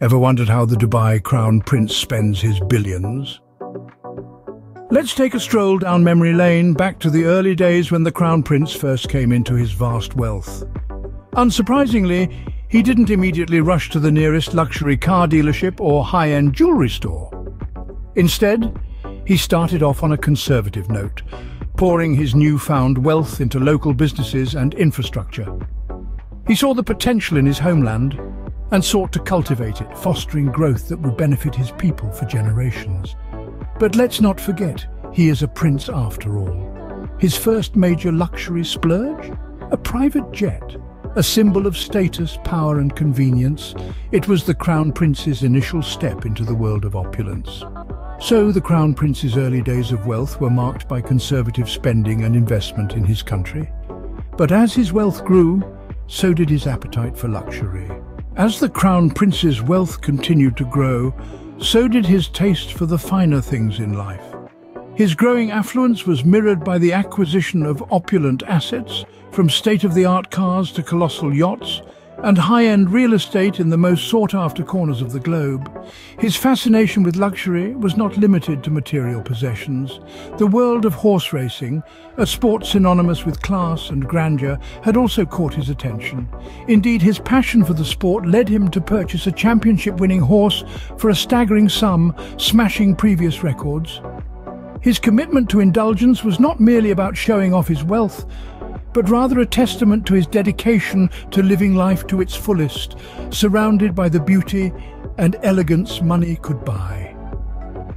Ever wondered how the Dubai Crown Prince spends his billions? Let's take a stroll down memory lane back to the early days when the Crown Prince first came into his vast wealth. Unsurprisingly, he didn't immediately rush to the nearest luxury car dealership or high-end jewellery store. Instead, he started off on a conservative note, pouring his newfound wealth into local businesses and infrastructure. He saw the potential in his homeland and sought to cultivate it, fostering growth that would benefit his people for generations. But let's not forget, he is a prince after all. His first major luxury splurge? A private jet. A symbol of status, power and convenience, it was the Crown Prince's initial step into the world of opulence. So the Crown Prince's early days of wealth were marked by conservative spending and investment in his country. But as his wealth grew, so did his appetite for luxury. As the Crown Prince's wealth continued to grow, so did his taste for the finer things in life. His growing affluence was mirrored by the acquisition of opulent assets, from state-of-the-art cars to colossal yachts, and high-end real estate in the most sought-after corners of the globe. His fascination with luxury was not limited to material possessions. The world of horse racing, a sport synonymous with class and grandeur, had also caught his attention. Indeed, his passion for the sport led him to purchase a championship-winning horse for a staggering sum, smashing previous records. His commitment to indulgence was not merely about showing off his wealth, but rather a testament to his dedication to living life to its fullest, surrounded by the beauty and elegance money could buy.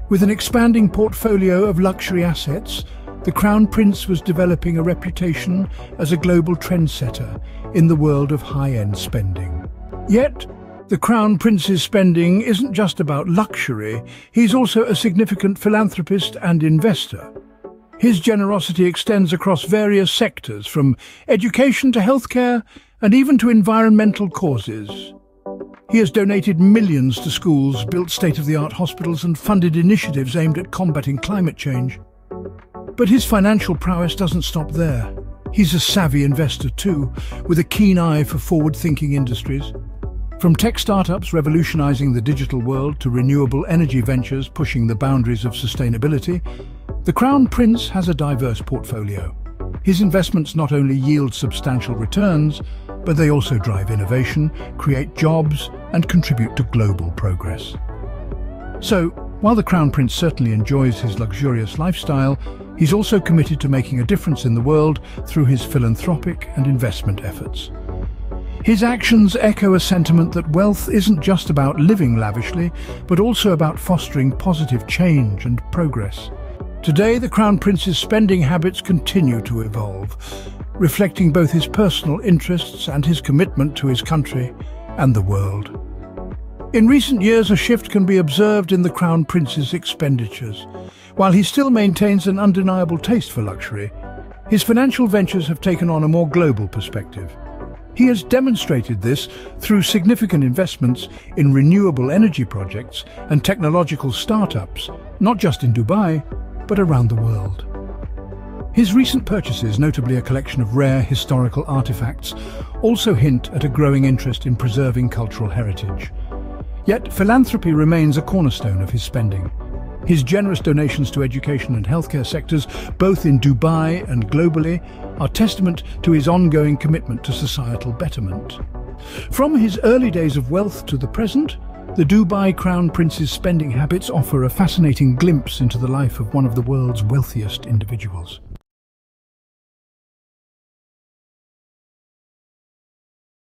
With an expanding portfolio of luxury assets, the Crown Prince was developing a reputation as a global trendsetter in the world of high-end spending. Yet, the Crown Prince's spending isn't just about luxury, he's also a significant philanthropist and investor. His generosity extends across various sectors, from education to healthcare and even to environmental causes. He has donated millions to schools, built state-of-the-art hospitals and funded initiatives aimed at combating climate change. But his financial prowess doesn't stop there. He's a savvy investor too, with a keen eye for forward-thinking industries. From tech startups revolutionizing the digital world to renewable energy ventures pushing the boundaries of sustainability, the Crown Prince has a diverse portfolio. His investments not only yield substantial returns, but they also drive innovation, create jobs and contribute to global progress. So, while the Crown Prince certainly enjoys his luxurious lifestyle, he's also committed to making a difference in the world through his philanthropic and investment efforts. His actions echo a sentiment that wealth isn't just about living lavishly, but also about fostering positive change and progress. Today, the Crown Prince's spending habits continue to evolve, reflecting both his personal interests and his commitment to his country and the world. In recent years, a shift can be observed in the Crown Prince's expenditures. While he still maintains an undeniable taste for luxury, his financial ventures have taken on a more global perspective. He has demonstrated this through significant investments in renewable energy projects and technological startups, not just in Dubai, but around the world. His recent purchases, notably a collection of rare historical artifacts, also hint at a growing interest in preserving cultural heritage. Yet philanthropy remains a cornerstone of his spending. His generous donations to education and healthcare sectors, both in Dubai and globally, are testament to his ongoing commitment to societal betterment. From his early days of wealth to the present, the Dubai Crown Prince's spending habits offer a fascinating glimpse into the life of one of the world's wealthiest individuals.